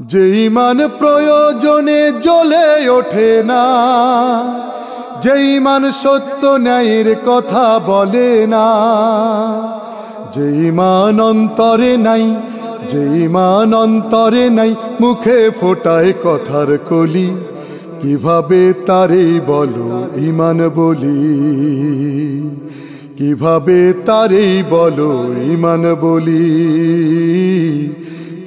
যে ইমান প্রয়োজনে জ্বলে ওঠে না, যে ইমান সত্য ন্যায়ের কথা বলে না, যে ইমান অন্তরে নাই, যে ইমান অন্তরে নাই, মুখে ফোটায় কথার কলি, কীভাবে তারেই বলো ইমান বলি? কীভাবে তারেই বলো ইমান বলি?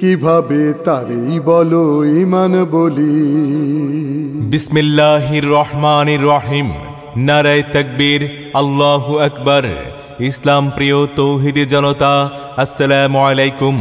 কীভাবে তারেই বলো ইমান বলি? বিসমিল্লাহির রহমানির রহিম। নারায় তকবীর, আল্লাহু আকবার। ইসলাম প্রিয় তৌহিদি জনতা, আসসালামু আলাইকুম।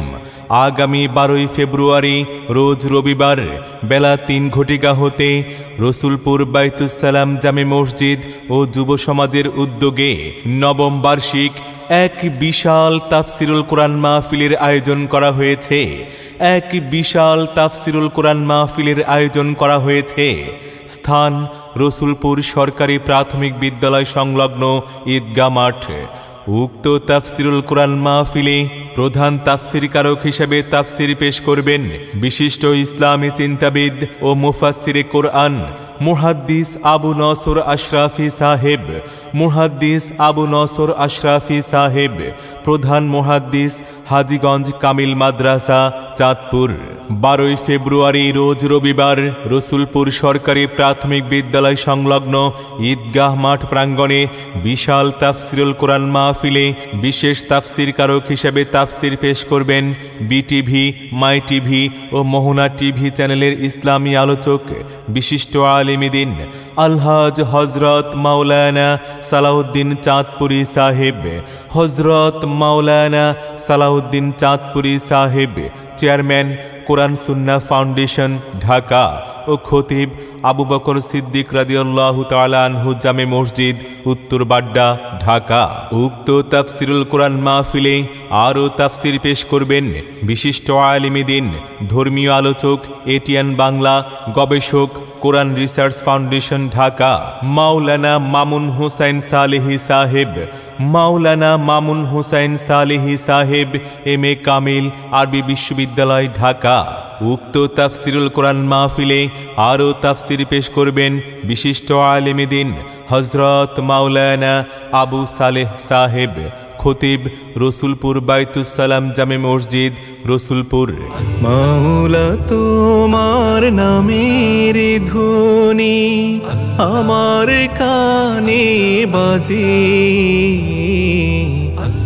আগামী বারোই ফেব্রুয়ারি, রোজ রবিবার, বেলা তিন ঘটিকা হতে রসুলপুর বাইতুসালাম জামে মসজিদ ও যুব সমাজের উদ্যোগে নবম বার্ষিক এক বিশাল তাফসিরুল কোরআন মাহফিলের আয়োজন করা হয়েছে। এক বিশাল তাফসিরুল কোরআন মাহফিলের আয়োজন করা হয়েছে। স্থান রসুলপুর সরকারি প্রাথমিক বিদ্যালয় সংলগ্ন ঈদগা মাঠ। উক্ত তাফসিরুল কোরআন মাহফিলে প্রধান তাফসিরকারক হিসেবে তাফসির পেশ করবেন বিশিষ্ট ইসলামী চিন্তাবিদ ও মুফাসসিরে কোরআন মুহাদ্দিস আবু নসর আশরাফি সাহেব মুহাদ্দিস আবু নসর আশরাফি সাহেব প্রধান মুহাদ্দিস হাজিগঞ্জ কামিল মাদ্রাসা, চাঁদপুর। বারোই ফেব্রুয়ারি রোজ রবিবার রসুলপুর সরকারি প্রাথমিক বিদ্যালয় সংলগ্ন ঈদগাহ মাঠ প্রাঙ্গণে বিশাল তাফসিরুল কোরআন মাহফিলে বিশেষ তাফসির কারক হিসেবে তাফসির পেশ করবেন বিটিভি মাই টিভি ও মোহনা টিভি চ্যানেলের ইসলামী আলোচক বিশিষ্ট আলিমিদিন আলহাজ হজরত মাওলানা সালাউদ্দিন চাঁদপুরি সাহেব। হজরত মাওলানা সালাউদ্দিন চাঁদপুরি সাহেব, চেয়ারম্যান, কোরআন সুন্না ফাউন্ডেশন, ঢাকা, ও খতিব আবু বকর সিদ্দিক রাদিয়াল্লাহু তাআলা আনহু জামে মসজিদ, উত্তর বাড্ডা, ঢাকা। উক্ত তাফসিরুল কোরআন মাহফিলে আরও তাফসির পেশ করবেন বিশিষ্ট আলিমিদিন ধর্মীয় আলোচক, এটিএন বাংলা, গবেষক, কোরআন রিসার্চ ফাউন্ডেশন, ঢাকা। মাওলানা মামুন হুসাইন সালেহি সাহেব মাওলানা মামুন হুসাইন সালেহি সাহেব, এম এ কামিল, আরবি বিশ্ববিদ্যালয়, ঢাকা। উক্ত তাফসিরুল কোরআন মাহফিলে আরও তাফসির পেশ করবেন বিশিষ্ট আলেমিদিন হজরত মাওলানা আবু সালেহ সাহেব, খতিব রসুলপুর বাইতুসালাম জামে মসজিদ, রসুলপুর। মাওলা তোমার নামের ধ্বনি আমার কানে বাজে।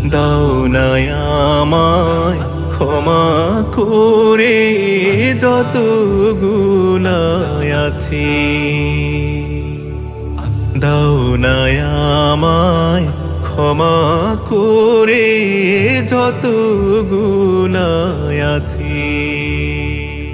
দাও আমায় ক্ষমা করে যত গুনায় আছে। দাও আমায় ক্ষমা করে যত গুনায় আছে।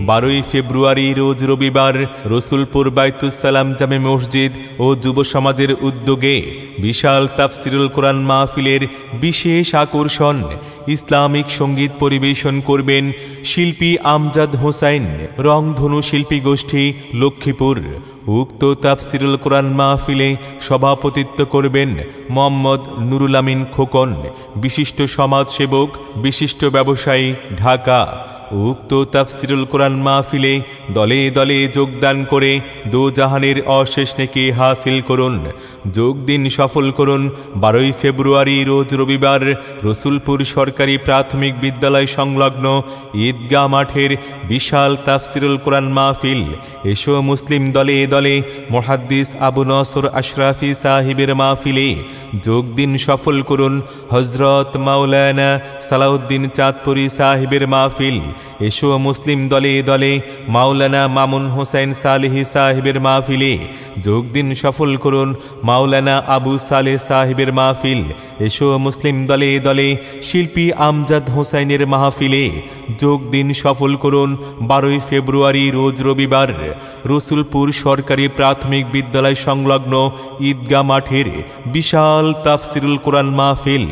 বারোই ফেব্রুয়ারি রোজ রবিবার রসুলপুর বাইতুসালাম জামে মসজিদ ও যুব সমাজের উদ্যোগে বিশাল তাফসিরুল কোরআন মাহফিলের বিশেষ আকর্ষণ, ইসলামিক সংগীত পরিবেশন করবেন শিল্পী আমজাদ হোসাইন, রংধনু শিল্পী গোষ্ঠী লক্ষ্মীপুর। উক্ত তাফসিরুল কোরআন মাহফিলে সভাপতিত্ব করবেন মোহাম্মদ নুরুল আমিন খোকন, বিশিষ্ট সমাজসেবক, বিশিষ্ট ব্যবসায়ী, ঢাকা। উক্ত তাফসিরুল কোরআন মাহফিলে দলে দলে যোগদান করে দো জাহানের অশেষ নেকে হাসিল করুন। যোগ দিন সফল করুন। বারোই ফেব্রুয়ারি রোজ রবিবার রসুলপুর সরকারি প্রাথমিক বিদ্যালয় সংলগ্ন ঈদগাহ মাঠের বিশাল তাফসিরুল কোরআন মাহফিল। এসো মুসলিম দলে দলে মোহাদ্দিস আবু নসর আশরাফি সাহিবের মাহফিলে যোগ দিন সফল করুন। হজরত মাওলানা সালাউদ্দিন চাঁদপুরি সাহেবের মাহফিল। এসো মুসলিম দলে দলে মাওলানা মামুন হোসেন সালেহি সাহেবের মাহফিলে। যোগ দিন সফল করুন মাওলানা আবু সালেহ সাহেবের মাহফিল। এসো মুসলিম দলে দলে শিল্পী আমজাদ হোসাইনের মাহফিলে। যোগ দিন সফল করুন বারোই ফেব্রুয়ারি রোজ রবিবার। রসুলপুর সরকারি প্রাথমিক বিদ্যালয় সংলগ্ন ঈদগা মাঠের বিশাল তাফসিরুল কোরআন মাহফিল।